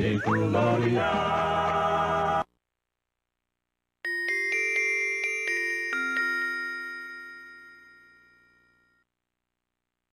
e glória.